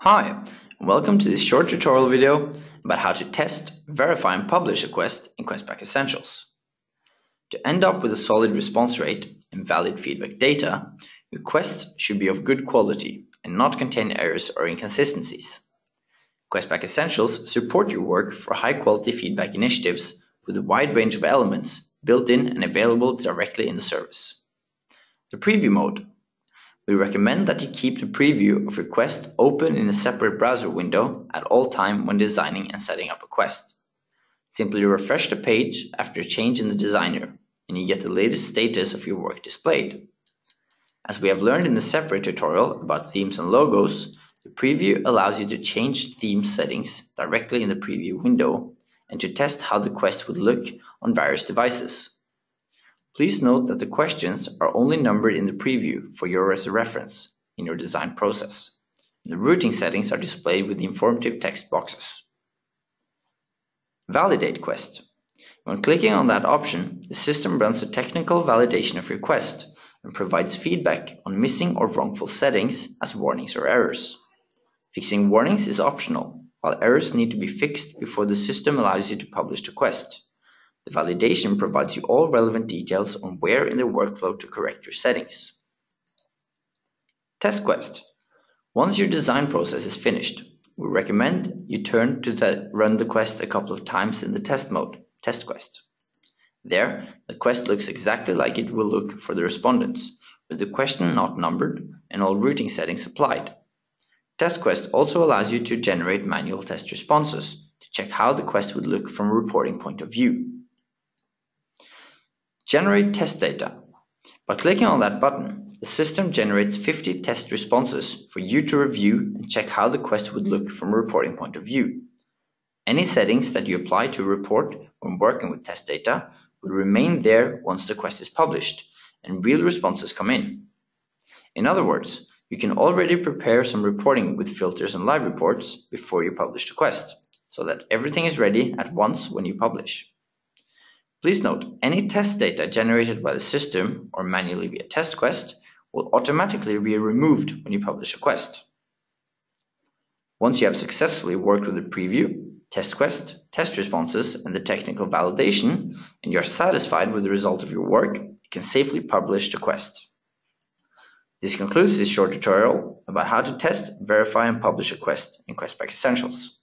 Hi, and welcome to this short tutorial video about how to test, verify and publish a quest in Questback Essentials. To end up with a solid response rate and valid feedback data, your quest should be of good quality and not contain errors or inconsistencies. Questback Essentials support your work for high quality feedback initiatives with a wide range of elements built in and available directly in the service. The preview mode we recommend that you keep the preview of your quest open in a separate browser window at all time when designing and setting up a quest. Simply refresh the page after a change in the designer, and you get the latest status of your work displayed. As we have learned in the separate tutorial about themes and logos, the preview allows you to change theme settings directly in the preview window and to test how the quest would look on various devices. Please note that the questions are only numbered in the preview for your reference in your design process. The routing settings are displayed with informative text boxes. Validate quest. When clicking on that option, the system runs a technical validation of your quest and provides feedback on missing or wrongful settings as warnings or errors. Fixing warnings is optional, while errors need to be fixed before the system allows you to publish the quest. The validation provides you all relevant details on where in the workflow to correct your settings. Test Quest. Once your design process is finished, we recommend you turn to the, run the quest a couple of times in the test mode, Test Quest. There, the quest looks exactly like it will look for the respondents, with the question not numbered and all routing settings applied. Test Quest also allows you to generate manual test responses to check how the quest would look from a reporting point of view. Generate test data. By clicking on that button, the system generates 50 test responses for you to review and check how the quest would look from a reporting point of view. Any settings that you apply to a report when working with test data will remain there once the quest is published and real responses come in. In other words, you can already prepare some reporting with filters and live reports before you publish the quest, so that everything is ready at once when you publish. Please note, any test data generated by the system or manually via test quest will automatically be removed when you publish a quest. Once you have successfully worked with the preview, test quest, test responses, and the technical validation, and you are satisfied with the result of your work, you can safely publish the quest. This concludes this short tutorial about how to test, verify, and publish a quest in Questback Essentials.